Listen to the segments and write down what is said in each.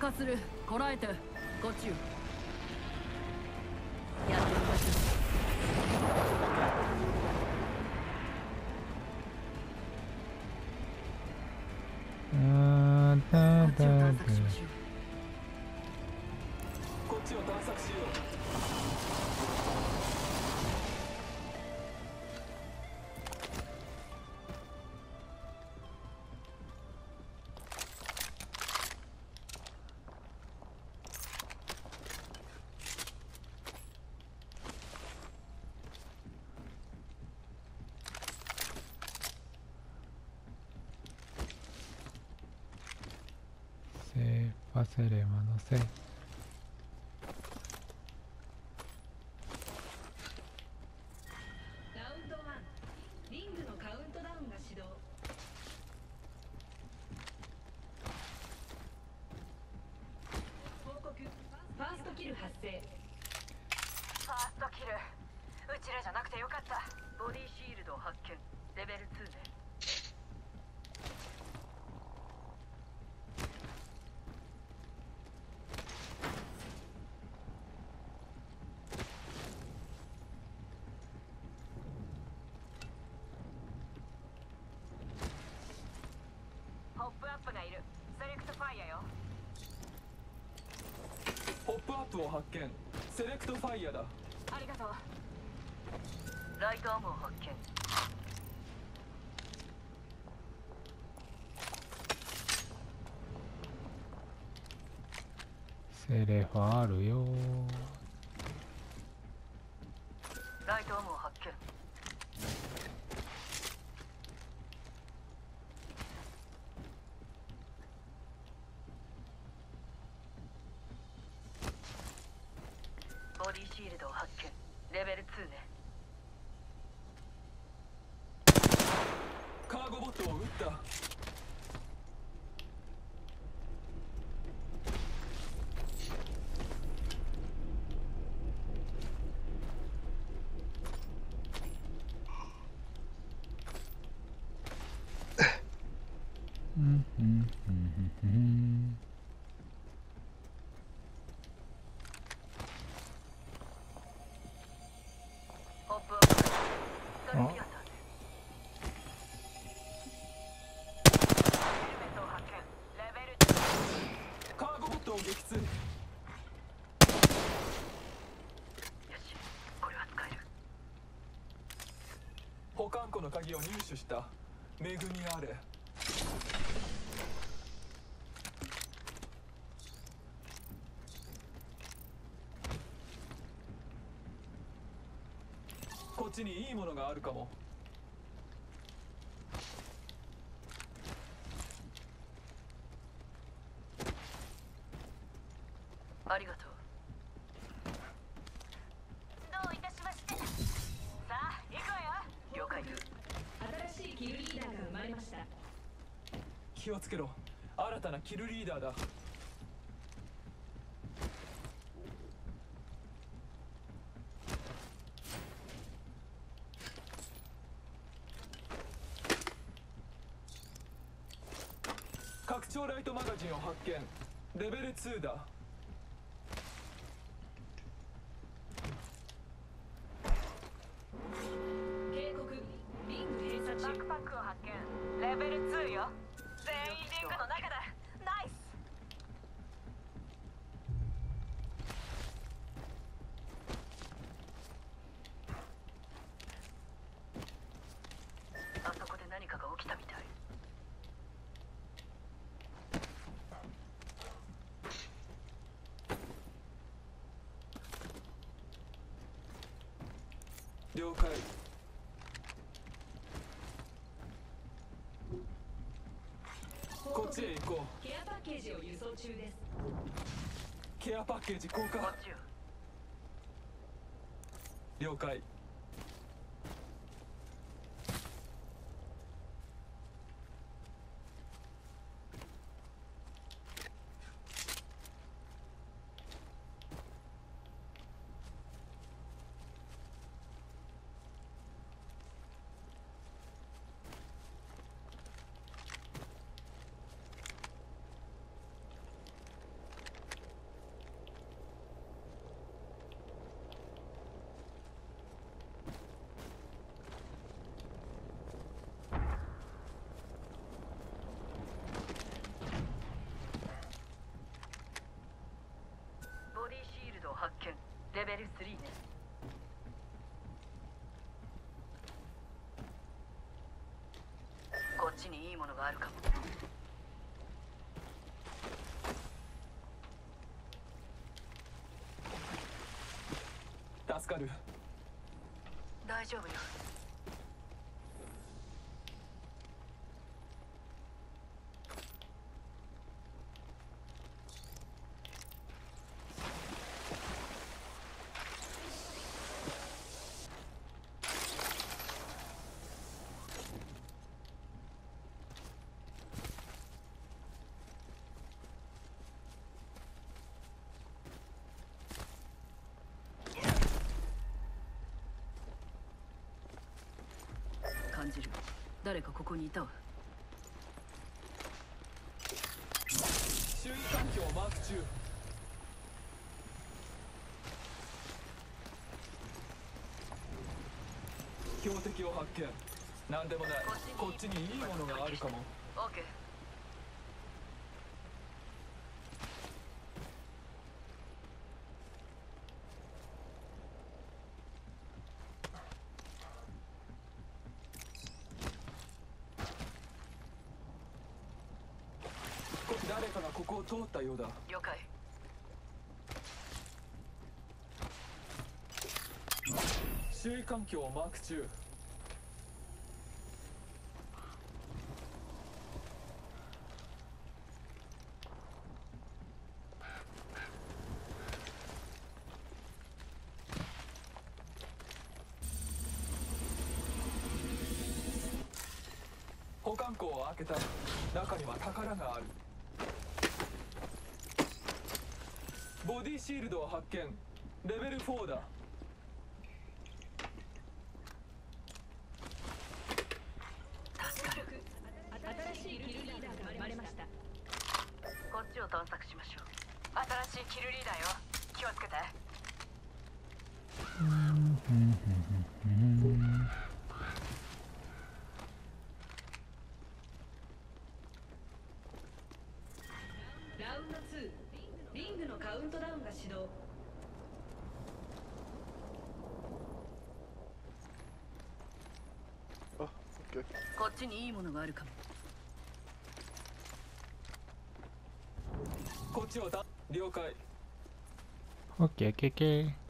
火する。こらえてこっちよやってみましょう忘れ物せホップアップを発見。 Select Fire だ。ありがとう。 light ammo を発見。セレファあるよ。鍵を入手した。恵みあれ。こっちにいいものがあるかも。キルリーダーだ。拡張ライトマガジンを発見。レベル2だ。っちへ行こう。ケアパッケージを輸送中です。ケアパッケージ交換了解。ル3ねこっちにいいものがあるかも助かる大丈夫よ誰かここにいたわ。周囲環境マーク中。標的を発見。何でもない。こっちにいいものがあるかも。オかがここを通ったようだ。了解。周囲環境をマーク中。保管庫を開けた。中には宝があるシールドを発見。レベル4だ。助かる。新しいキルリーダーが生まれました。こっちを探索しましょう。新しいキルリーダーよ。気をつけてラウンド2リングのカウントダウンが始動あ、オッケー。こっちにいいものがあるかも。こっちをだ了解。オッケーオッケーオッケー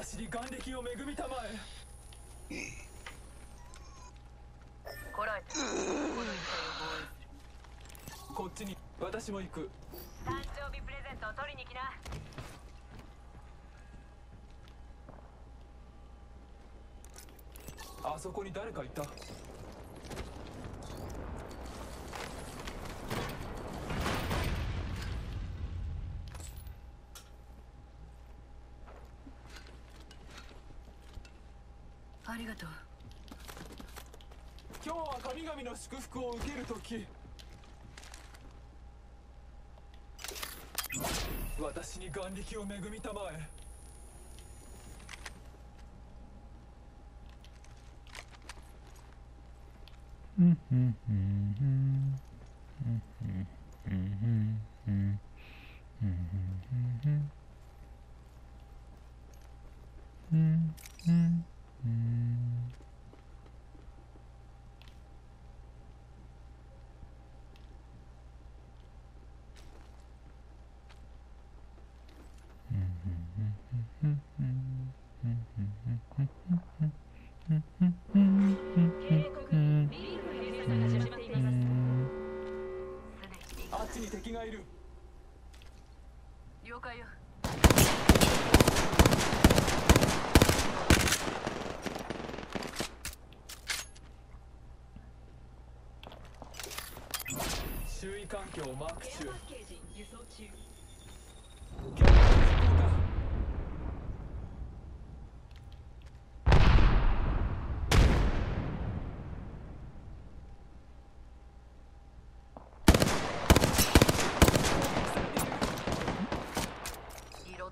私に眼力を恵みたまえ。こらえてこっちに私も行く。誕生日プレゼントを取りに来な。あそこに誰かいたりがとう。今日は神々の祝福を受ける時。私に眼力を恵みたまえ。うんうんうんうんうんうんうんうんうんうんうんマーク中ー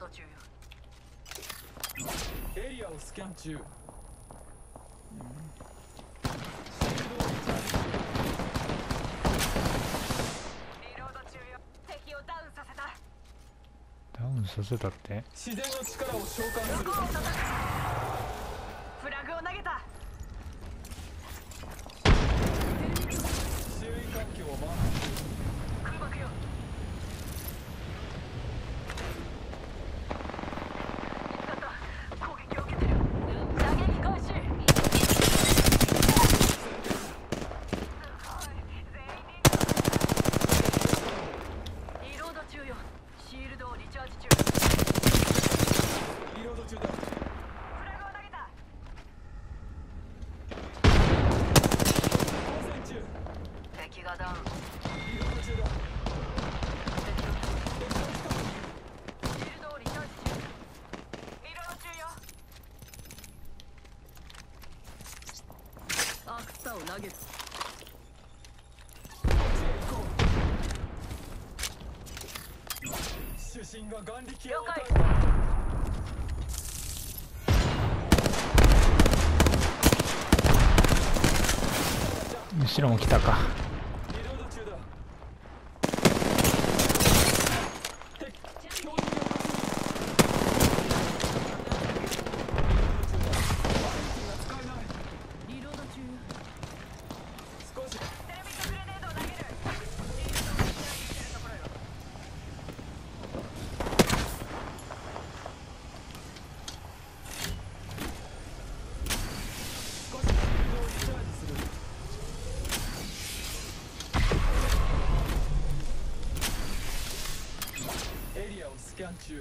中エリアをスキャン中って。自然の力を召喚する。ターゲット主審が眼力了解後ろも来たか。案中。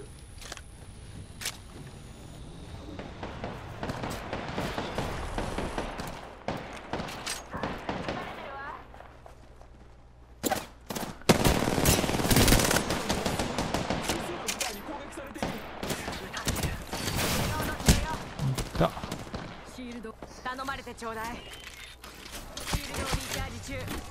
頼まれてちょうだい。シールドをリチャージ中。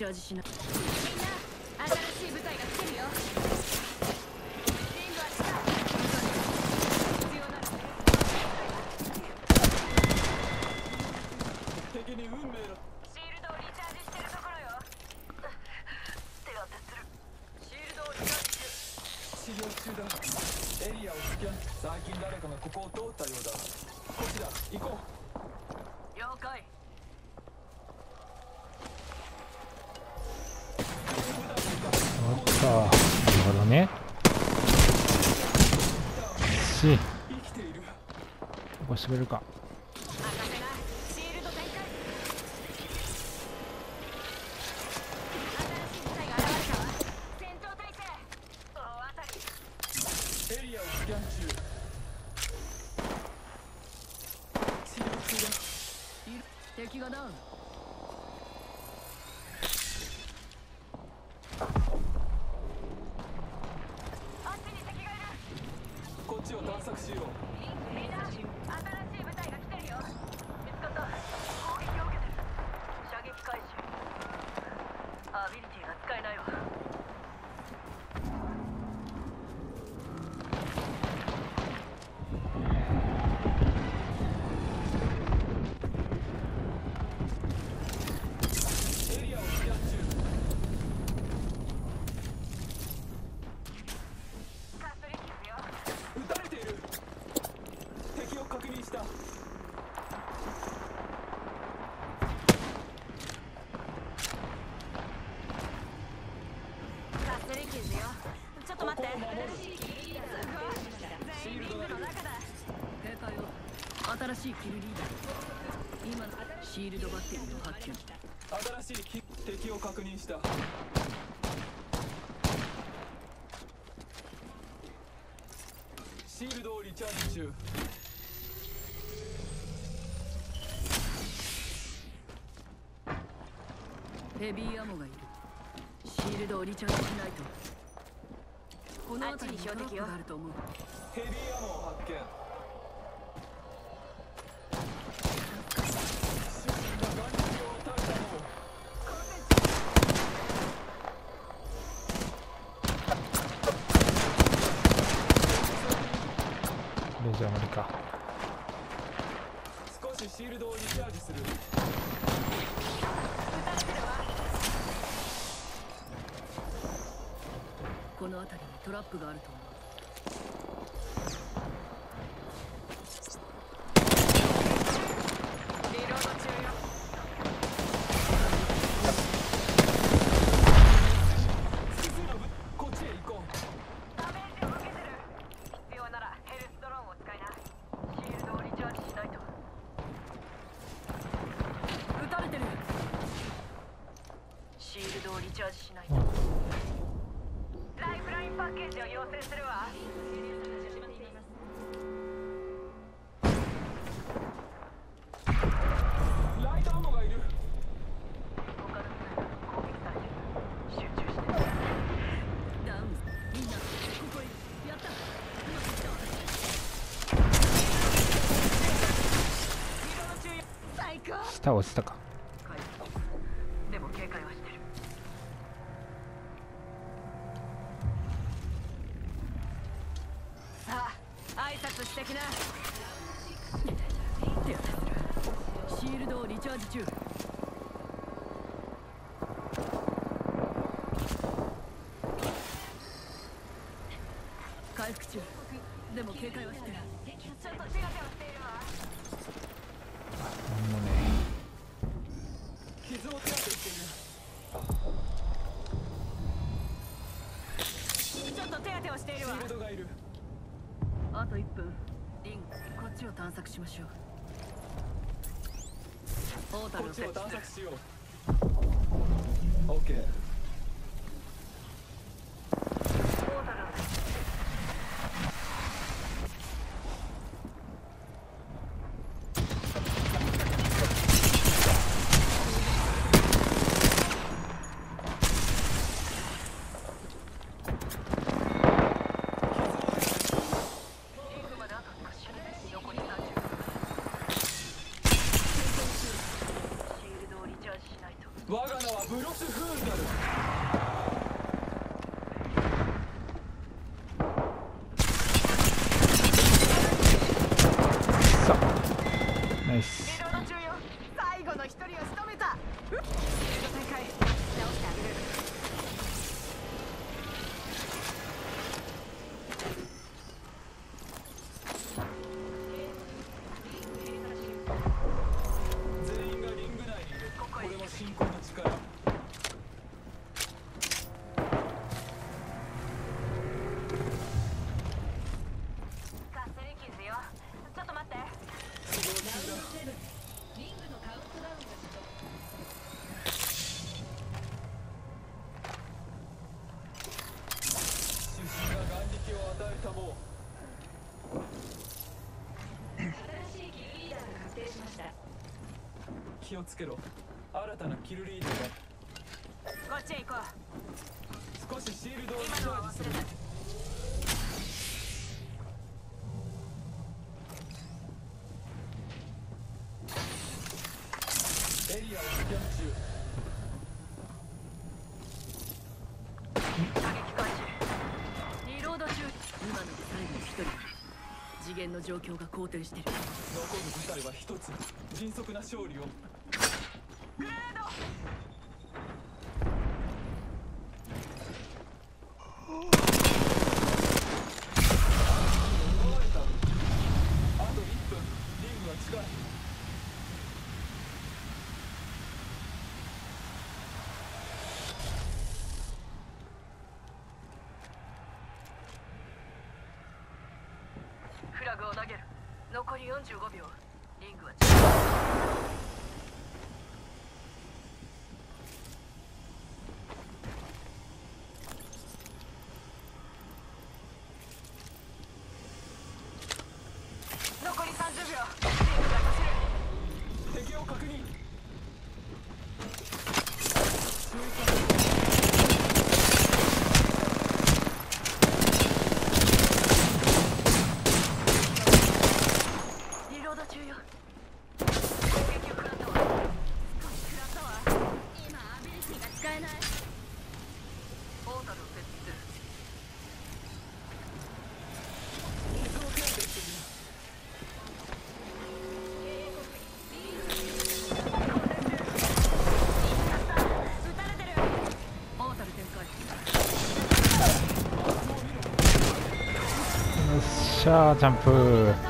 チャージしな。いみんな新しい部隊が来てるよ。敵に運命中エリアをスキャン。最近誰かがここを通ったようだ。こちら行こう。了解。おっとなるほどね。し。起こしてくれるか。任せなシーを探索しようみんな新しい部隊が来てるよ見つかった攻撃を受けてる射撃開始アビリティが使えないわエリアをスキャン中カスリキスよ撃たれている敵を確認したカスリキスよちょっと待って。ここを守る全員リングの中だ警戒を新しいキルリーダー今シールドバッテリーを発見新しいキ敵を確認した。シールドをリチャージ中。ヘビーアモがいる。シールドをリチャージしないとこの辺りに標的があると思う。ヘビーアモを発見眼力を撃たれたもこれじゃ無理か少しシールドをリチャージするこの辺りにトラップがあると思うリロード中よ複数の部こっちへ行こうダメージを受けてる必要ならヘルスドローンを使いなシールドをリチャージしないと撃たれてるシールドをリチャージしないと。ライフラインパッケージを要請するわ。ライトアモドをリチャージ中。回復中。でも警戒はしてる。ちょっと手当てをしているわ。傷を手当てしている。ちょっと手当てをしているわ。シールドがいる。あと1分。リンこっちを探索しましょうこっちを設置する探索しよう OK 気をつけろ。新たなキルリードが。こっちへ行こう。少しシールドをチャージする。エリアをスキャン中次元の状況が好転してる。残る事態は一つ。迅速な勝利を。45秒。 자, 점프.